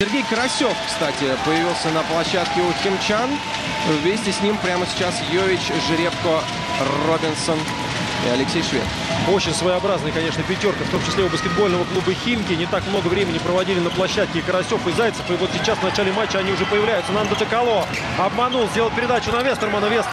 Сергей Карасев, кстати, появился на площадке у Химчан. Вместе с ним прямо сейчас Йович, Жеребко, Робинсон и Алексей Швед. Очень своеобразная, конечно, пятерка, в том числе у баскетбольного клуба «Химки». Не так много времени проводили на площадке и Карасев, и Зайцев. И вот сейчас в начале матча они уже появляются. Нандо Текало обманул, сделал передачу на Вестермана. Вестер